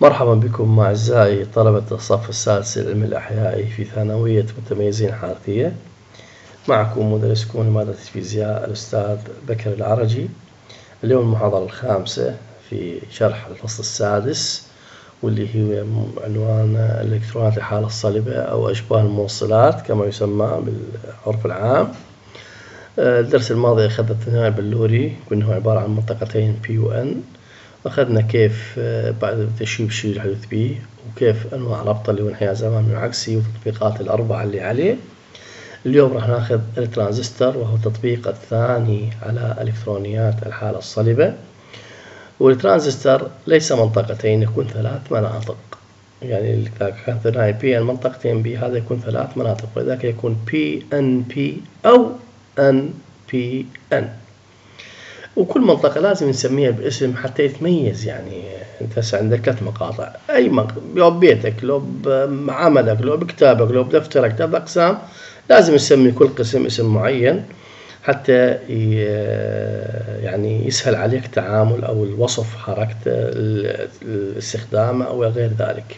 مرحبا بكم أعزائي طلبة الصف السادس العلم الأحيائي في ثانوية متميزين حارثية. معكم مدرسكم لمادة الفيزياء الأستاذ بكر العرجي. اليوم المحاضرة الخامسة في شرح الفصل السادس واللي هي عنوان الإلكترونات الحالة الصلبة أو أشباه الموصلات كما يسمى بالعرف العام. الدرس الماضي أخذنا الثانوية البلوري وأنه عبارة عن منطقتين P و N. أخذنا كيف آه، بعد تشيب شيء الحدث به وكيف أنواع ربط اللي هو انحياز أمامي وعكسي والتطبيقات الأربعة اللي عليه. اليوم راح ناخذ الترانزستور وهو التطبيق الثاني على إلكترونيات الحالة الصلبة والترانزستور ليس منطقتين يكون ثلاث مناطق. يعني إذا كان ثنائي PN منطقتين بي هذا يكون ثلاث مناطق ولذلك يكون PNP أو N بي ان وكل منطقة لازم نسميها باسم حتى يتميز يعني. انت هسه عندك ثلاث مقاطع. أي مقطع لو ببيتك لو بعملك لو بكتابك لو بدفترك ثلاث أقسام لازم نسمي كل قسم اسم معين حتى يعني يسهل عليك التعامل أو الوصف حركة الاستخدام أو غير ذلك.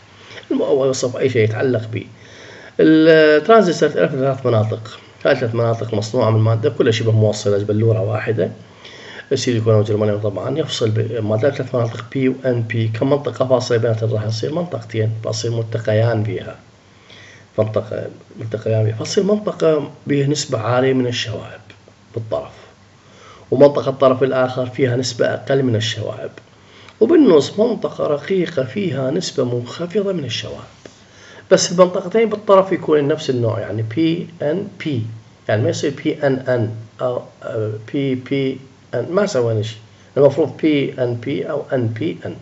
أو وصف أي شيء يتعلق به. الترانزستور ثلاث مناطق. هاي ثلاث مناطق مصنوعة من مادة كلها شبه موصلة بلورة واحدة السيليكون وجرمانيوم طبعا يفصل ما دام ثلاث مناطق P و N P كم منطقة فاصلة بيناتهم راح يصير منطقتين فاصير ملتقيان بها. منطقة ملتقيان بها. فاصير منطقة بها نسبة عالية من الشوائب بالطرف. ومنطقة الطرف الآخر فيها نسبة أقل من الشوائب. وبالنص منطقة رقيقة فيها نسبة منخفضة من الشوائب. بس المنطقتين بالطرف يكون نفس النوع يعني PNP يعني ما يصير بي ان ان أو بي بي ان ما سوينا شيء. المفروض بي ان بي أو ان بي ان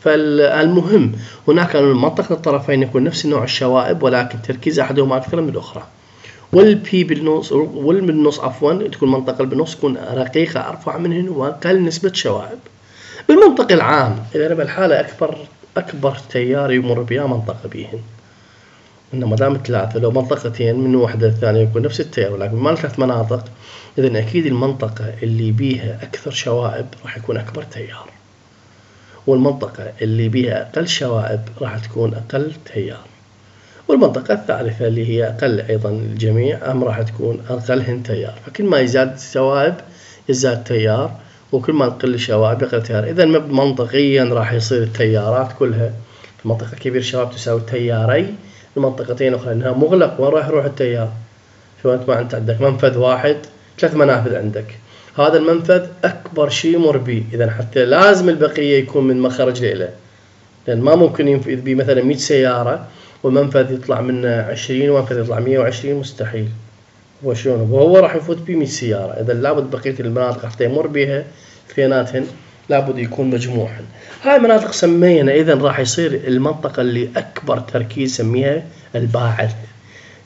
فالمهم هناك منطقة الطرفين يكون نفس نوع الشوائب ولكن تركيز أحدهما أكثر من الأخرى. والبي بالنص والبالنص عفوا تكون المنطقة بالنص تكون رقيقة أرفع منهن وأقل نسبة شوائب. بالمنطق العام إذا أنا بالحالة أكبر أكبر تيار يمر بها منطقة بيهن إنه ما دام ثلاثة لو منطقتين من واحدة الثانية يكون نفس التيار ولكن ما ثلاث مناطق إذا أكيد المنطقة اللي بيها أكثر شوائب راح يكون أكبر تيار. والمنطقة اللي بيها أقل شوائب راح تكون أقل تيار. والمنطقة الثالثة اللي هي أقل أيضا الجميع أم راح تكون أقلهن تيار. فكل ما يزاد الشوائب يزداد تيار وكل ما تقل الشوائب يقل تيار. إذا منطقيا راح يصير التيارات كلها. منطقة كبيرة شوائب تساوي تياري. المنطقتين أخرى إنها مغلق وين راح يروح التيار. شو أنت ما أنت عندك منفذ واحد ثلاث منافذ عندك. هذا المنفذ أكبر شيء يمر به. إذا حتى لازم البقية يكون من مخرج له لأن ما ممكن ينفذ به مثلا 100 سيارة والمنفذ يطلع منه 20 ومنفذ يطلع 120 مستحيل. هو شلون؟ وهو راح يفوت ب 100 سيارة. إذا لابد بقية المناطق حتى يمر بها اثنيناتهن لابد يكون مجموعهن هاي المناطق سمينا إذا راح يصير المنطقة اللي أكبر تركيز سميها الباعث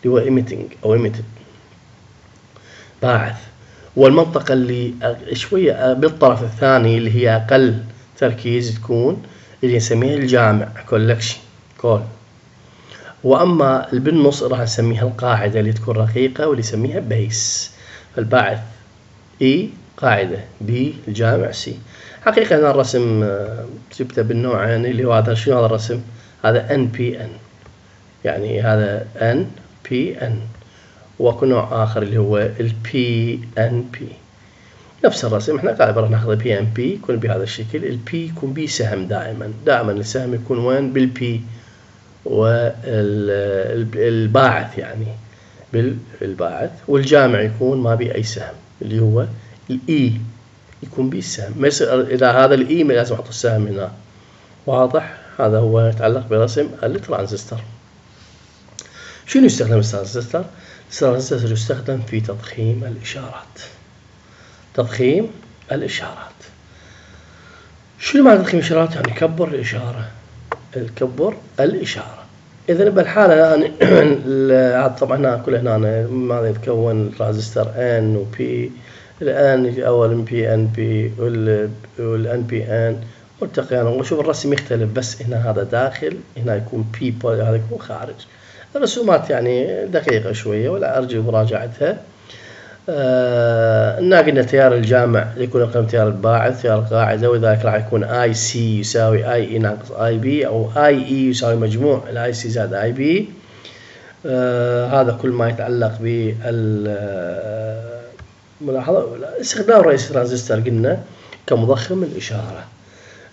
اللي هو emitting أو emitted باعث. والمنطقة اللي شوية بالطرف الثاني اللي هي أقل تركيز تكون اللي نسميها الجامع collection col وأما اللي بالنص راح نسميها القاعدة اللي تكون رقيقة واللي نسميها base فالباعث E قاعدة B الجامع C. حقيقة هنا الرسم آه، جبته بالنوعين اللي هو هذا شنو هذا الرسم؟ هذا NPN يعني هذا NPN وأكو نوع آخر اللي هو ال PNP نفس الرسم إحنا غالبا راح ناخذ PNP يكون بهذا الشكل. البي يكون بي سهم دائما. دائما السهم يكون وين؟ بالبي والباعث يعني. بالباعث والجامع يكون ما بي أي سهم اللي هو ال E يكون بي السهم ما يصير إذا هذا ال E لازم أحط السهم هنا. واضح؟ هذا هو يتعلق برسم الترانزستور. شنو يستخدم الترانزستور؟ الترانزستور يستخدم في تضخيم الإشارات. تضخيم الإشارات. شنو معنى تضخيم الإشارات؟ يعني كبر الإشارة. الكبر الإشارة. إذا بالحالة الآن طبعا هنا كل هنا ماذا يتكون ترانزستور ان وبي الان أول بي ان بي والان بي ان ملتقيان وشوف الرسم يختلف بس هنا هذا داخل هنا يكون بي هذا يكون خارج. الرسومات يعني دقيقة شوية ولا أرجو مراجعتها. آه قلنا التيار الجامع يكون أقل من التيار الباعث تيار القاعدة ولذلك راح يكون اي سي يساوي اي اي ناقص اي بي أو اي اي يساوي مجموع الاي سي زائد اي بي آه هذا كل ما يتعلق بال آه، ملاحظه استخدام رئيس ترانزستور قلنا كمضخم الإشارة.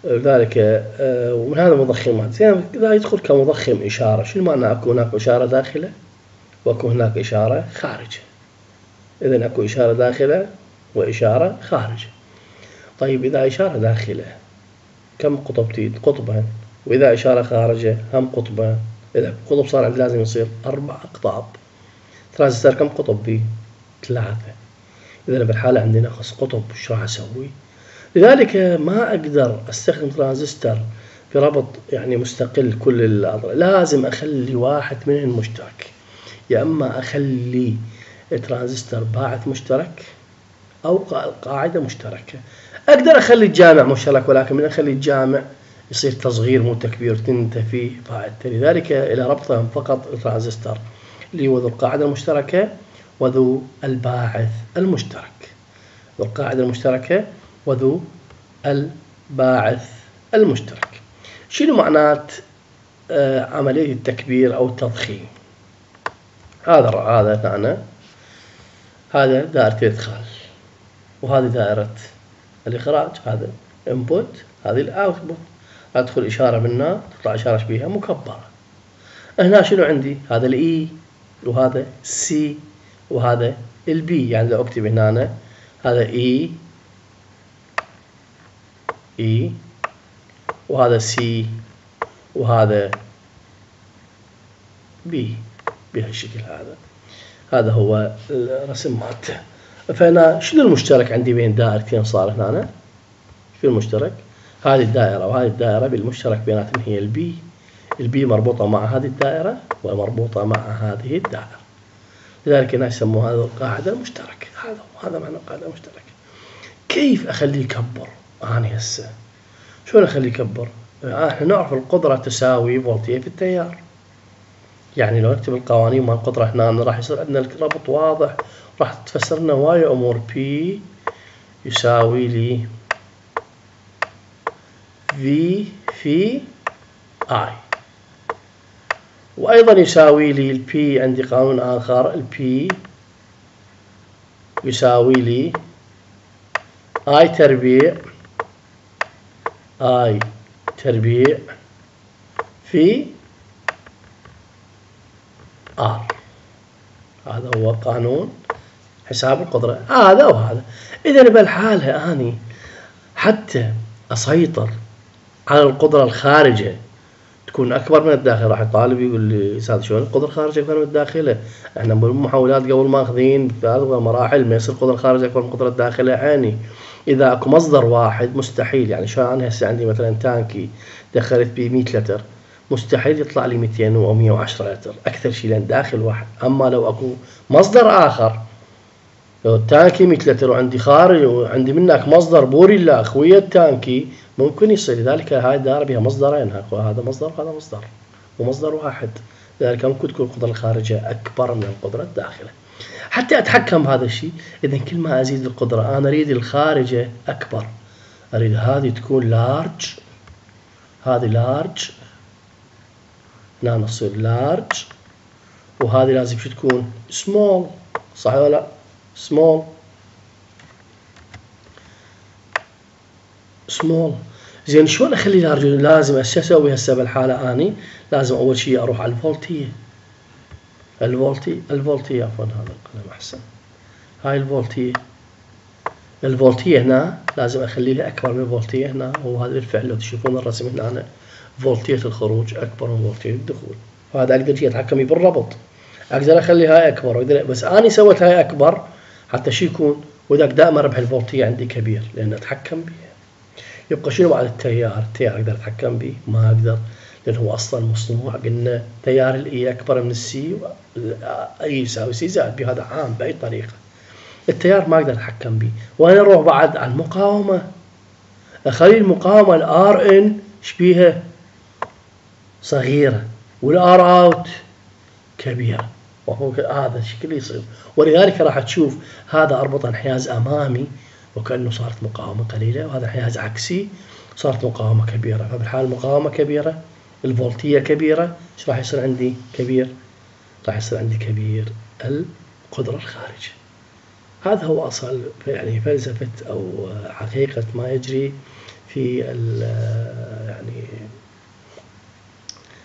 لذلك آه، ومن هذا المضخمات إذا يدخل كمضخم إشارة شنو معنى أكو هناك إشارة داخلة؟ وأكو هناك إشارة خارجة. إذا أكو إشارة داخلة وإشارة خارجة. طيب إذا إشارة داخلة كم قطب تريد؟ قطبين وإذا إشارة خارجة هم قطبين إذا قطب صار لازم يصير أربع أقطاب. ترانزستور كم قطب بي؟ ثلاثة. إذا بالحالة عندي نقص قطب إيش راح أسوي؟ لذلك ما أقدر أستخدم ترانزستور في ربط يعني مستقل كل الأضلاع لازم أخلي واحد منهم مشترك يا أما أخلي ترانزستور باعث مشترك أو قاعدة مشتركة. أقدر أخلي الجامع مشترك ولكن من أخلي الجامع يصير تصغير مو تكبير تنتفي فائدته لذلك إلى ربطهم فقط الترانزستور اللي هو ذو القاعدة المشتركة وذو الباعث المشترك. ذو القاعدة المشتركة وذو الباعث المشترك. شنو معنات آه عملية التكبير أو التضخيم؟ هذا هذا هنا هذا دائرة الإدخال. وهذه دائرة الإخراج. هذا input. هذه ال output أدخل إشارة من هنا تطلع إشارة بها مكبرة. هنا شنو عندي؟ هذا ال E وهذا C وهذا ال B يعني لو أكتب هنا هذا إي إي وهذا سي وهذا B بهالشكل هذا. هذا هو الرسم مالته. فهنا شنو المشترك عندي بين دائرتين صار هنا شنو المشترك؟ هذه الدائرة وهذه الدائرة بالمشترك بيناتهم هي ال B ال B مربوطة مع هذه الدائرة ومربوطة مع هذه الدائرة. لذلك هنا يسموها هذه القاعدة المشتركة هذا هذا معنى القاعدة المشتركة كيف أخليه يكبر؟ أنا هسه. شلون أخليه يكبر؟ إحنا نعرف القدرة تساوي فولتية في التيار. يعني لو نكتب القوانين مال القطرة هنا راح يصير عندنا الربط واضح راح تفسر لنا هواية أمور P يساوي لي V في I. وأيضا يساوي لي ال P عندي قانون آخر ال P يساوي لي I تربيع I تربيع في R. هذا هو قانون حساب القدرة. هذا وهذا إذا بالحالة أني حتى أسيطر على القدرة الخارجة تكون أكبر من الداخل. راح الطالب يقول لي أستاذ شلون القدرة الخارجية أكبر من الداخلة إحنا بالمحاولات قبل ماخذين في هذه المراحل ما يصير القدرة الخارجية أكبر من القدرة الداخلية عيني إذا أكو مصدر واحد مستحيل. يعني شو أنا هسه عندي مثلا تانكي دخلت به 100 لتر مستحيل يطلع لي 200 أو 110 لتر. أكثر شيء لأن داخل واحد. أما لو أكو مصدر آخر لو التانكي 100 لتر وعندي خارج وعندي منك مصدر بوري لا التانكي ممكن يصير. لذلك هاي الدائرة بها مصدرين هذا مصدر وهذا مصدر. ومصدر واحد. لذلك ممكن تكون القدرة الخارجية أكبر من القدرة الداخله حتى أتحكم بهذا الشيء. اذا كل ما أزيد القدرة أنا أريد الخارجه أكبر. أريد هذه تكون large هذه large هنا نصير large وهذه لازم شو تكون سمول صح ولا لا؟ small small زين شلون أخلي large لازم إيش أسوي هسه بالحالة أني؟ لازم أول شيء أروح على الفولتية. الفولتي الفولتية عفوا هذا القلم أحسن. هاي الفولتية. الفولتية هنا لازم اخليها أكبر من الفولتيه هنا وهذا بالفعل لو تشوفون الرسم هنا فولتية الخروج أكبر من فولتية الدخول. فهذا أقدر شيء أتحكم بالربط. أقدر أخلي هاي أكبر وأقدر بس أنا سويت هاي أكبر حتى شو يكون وذاك دائما ربح الفولتية عندي كبير لأن أتحكم بها يبقى شنو بعد التيار؟ التيار أقدر أتحكم به؟ ما أقدر لأن هو أصلا مصنوع قلنا تيار الإي أكبر من السي أي يساوي سي زائد B هذا عام بأي طريقة. التيار ما أقدر أتحكم به. وأنا أروح بعد على المقاومة أخلي المقاومة ال R in شبيها صغيرة. وال R out كبيرة. وهو هذا الشكل يصير. ولذلك راح تشوف هذا أربط انحياز أمامي. وكأنه صارت مقاومة قليلة وهذا انحياز عكسي صارت مقاومة كبيرة. فبالحال المقاومه كبيرة الفولتية كبيرة إيش راح يصير عندي كبير؟ راح يصير عندي كبير القدرة الخارجية. هذا هو أصل يعني فلسفة أو حقيقة ما يجري في يعني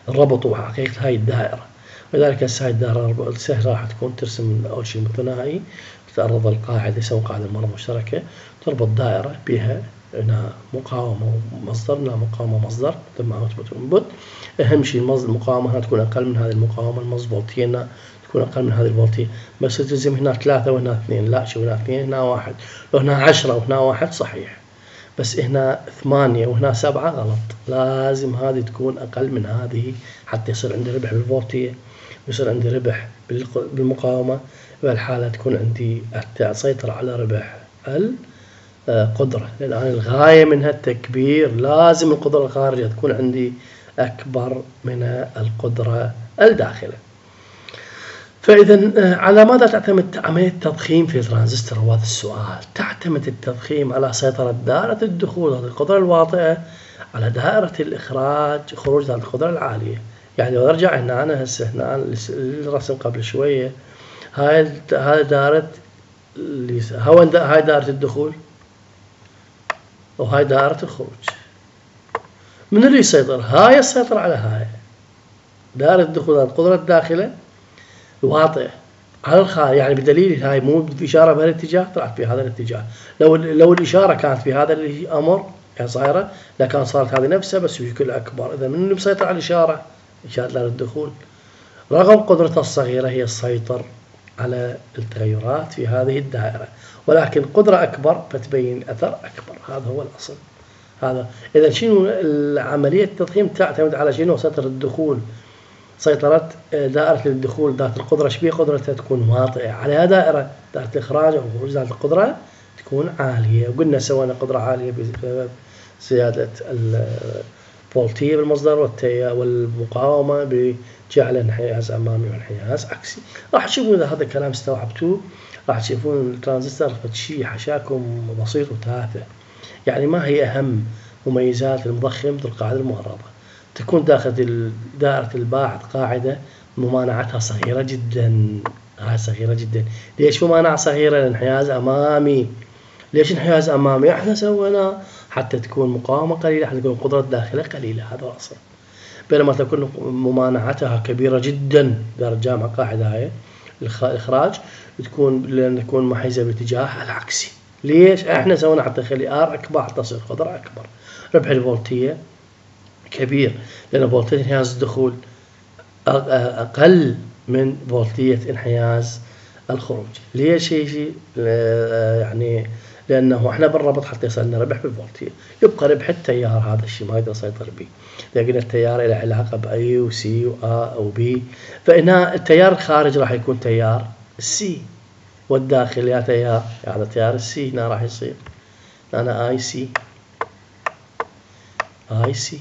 الربط وحقيقة هاي الدائرة. ولذلك هسه هاي الدائره السهله راح تكون ترسم أول شيء مثنائي تتعرض القاعده يسوون قاعدة المره مشتركة تربط دائرة بها هنا مقاومة ومصدر هنا مقاومة مصدر مثل ما مثبت وانبت أهم شيء المقاومة هنا تكون أقل من هذه المقاومة المصبوطيه هنا تكون أقل من هذه الفولتيه بس تلزم هنا ثلاثة وهنا اثنين لا شوف هنا اثنين هنا واحد. لو هنا عشرة وهنا واحد صحيح. بس هنا ثمانية وهنا سبعة غلط. لازم هذه تكون أقل من هذه حتى يصير عندي ربح بالفولتية ويصير عندي ربح بالمقاومة بهالحالة تكون عندي أسيطر على ربح القدرة. لأن أنا الغاية منها التكبير لازم القدرة الخارجية تكون عندي أكبر من القدرة الداخلة. فإذا آه، على ماذا تعتمد عملية التضخيم في الترانزستور هو هذا السؤال. تعتمد التضخيم على سيطرة دائرة الدخول هذه القدرة الواطئة على دائرة الإخراج خروج هذه القدرة العالية. يعني لو أرجع هنا أنا هسه هنا الرسم قبل شوية. هاي هاي دائرة هو هاي دائرة الدخول؟ وهاي دائرة الخروج. من اللي يسيطر؟ هاي السيطرة على هاي. دائرة الدخول القدرة الداخلة واطئ على الخارج يعني بدليل هاي مو اشاره بهالاتجاه طلعت في هذا الاتجاه. لو لو الإشارة كانت في هذا الامر يعني صايرة لكان صارت هذه نفسها بس بشكل أكبر. إذا من اللي مسيطر على الإشارة؟ اشاره الدخول رغم قدرته الصغيرة هي السيطر على التغيرات في هذه الدائرة ولكن قدرة أكبر فتبين أثر أكبر. هذا هو الأصل. هذا. إذا شنو عمليه التضخيم تعتمد على شنو؟ سطر الدخول. سيطرة آه، دائرة الدخول ذات القدرة شبيه قدرتها تكون واطئة على دائرة. دائرة الإخراج أو خروج ذات القدرة تكون عالية. وقلنا سوينا قدرة عالية بسبب زيادة الفولتية بالمصدر والمقاومة بجعل انحياز أمامي وانحياز عكسي. راح تشوفون إذا هذا الكلام استوعبتوه راح تشوفون الترانزستور شيء حشاكم بسيط وتافه. يعني ما هي أهم مميزات المضخم ذو القاعدة المعرضة تكون داخل دائرة الباعث قاعدة ممانعتها صغيرة جدا. هاي صغيرة جدا. ليش ممانعة صغيرة؟ الانحياز أمامي. ليش انحياز أمامي؟ إحنا سوينا حتى تكون مقاومة قليلة حتى تكون قدرة داخلة قليلة. هذا الأصل. بينما تكون ممانعتها كبيرة جدا دار الجامعة قاعدة هاي الإخراج تكون لأن تكون محيزة باتجاه العكسي. ليش؟ إحنا سوينا حتى نخلي آر أكبر حتى تصير قدرة أكبر. ربح الفولتية كبير لأن فولتية انحياز الدخول أقل من فولتية انحياز الخروج. ليش هي يعني لأنه إحنا بنربط حتى يصير لنا ربح بالفولتية يبقى ربح التيار هذا الشيء ما يقدر يسيطر به. لكن التيار له علاقة بأي وسي وآ أو بي فإنها التيار الخارج راح يكون تيار السي والداخل يا تيار هذا تيار السي هنا راح يصير. أنا اي سي اي سي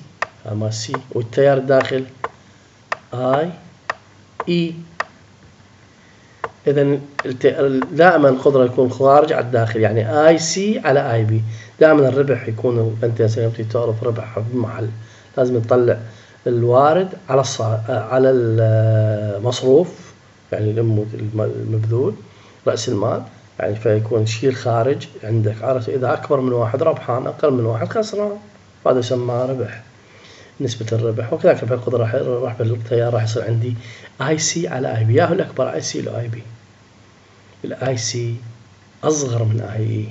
أما سي والتيار الداخل اي اي اذا دائما القدره يكون خارج على الداخل يعني آي سي على آي بي. دائما الربح يكون أنت سيمتي تعرف ربح بمحل لازم نطلع الوارد على على المصروف يعني المبذول رأس المال يعني فيكون شيء الخارج عندك. عرفت؟ إذا أكبر من واحد ربحان أقل من واحد خسران. هذا يسمى ربح. نسبة الربح وكذلك ربح القدرة راح بالتيار راح يصير عندي I C على I B ياهو الاكبر I C لو I B الاي سي أصغر من اي اي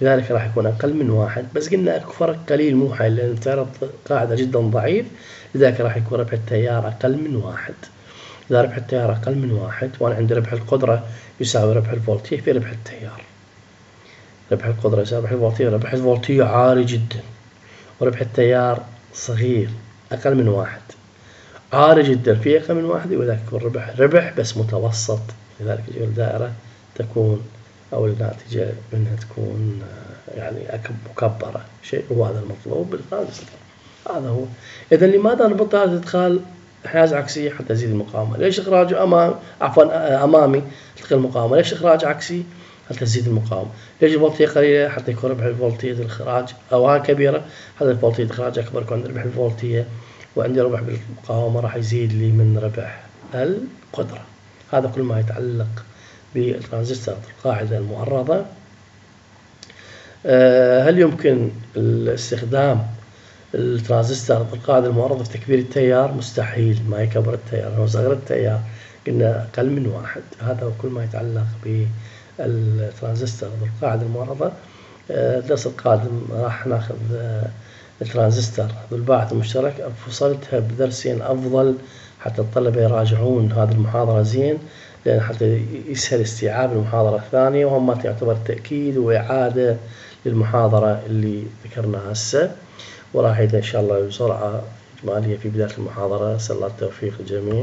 لذلك راح يكون أقل من واحد. بس قلنا أكو فرق قليل مو حيل لأن التيار قاعدة جدا ضعيف. لذلك راح يكون ربح التيار أقل من واحد. إذا ربح التيار أقل من واحد وأنا عندي ربح القدرة يساوي ربح الفولتية في ربح التيار. ربح القدرة يساوي ربح الفولتية ربح الفولتية عالي جدا. وربح التيار صغير أقل من واحد. عالي جدا في أقل من واحد وذلك يكون ربح ربح بس متوسط. لذلك الدائرة تكون أو الناتجة منها تكون آه، يعني مكبرة. شيء هو هذا المطلوب هذا هو. إذا لماذا نربط هذا الإدخال انحياز عكسي حتى ازيد المقاومة؟ ليش إخراجه امام عفوا أمامي تقل المقاومة؟ ليش إخراج عكسي حتى تزيد المقاومة؟ ليش الفولتيه قليله حتى يكون ربح الفولتية الاخراج اوها كبيرة حتى الفولتية الاخراج أكبر يكون ربح الفولتية وعندي ربح بالمقاومة راح يزيد لي من ربح القدرة. هذا كل ما يتعلق بالترانزستور القاعدة المعرضة. آه، هل يمكن الاستخدام الترانزستور القاعدة المعرضة في تكبير التيار؟ مستحيل ما يكبر التيار لو صغر التيار قلنا أقل من واحد. هذا كل ما يتعلق بالترانزستور القاعدة المؤرضة. آه، الدرس القادم راح ناخذ آه، الترانزستور بالباعث المشترك. فصلتها بدرسين أفضل حتى الطلبة يراجعون هذه المحاضرة زين لأن حتى يسهل استيعاب المحاضرة الثانية وهم تعتبر تأكيد وإعادة للمحاضرة اللي ذكرناها هسه. وراح إن شاء الله بسرعة إجمالية في بداية المحاضرة. أسأل الله التوفيق للجميع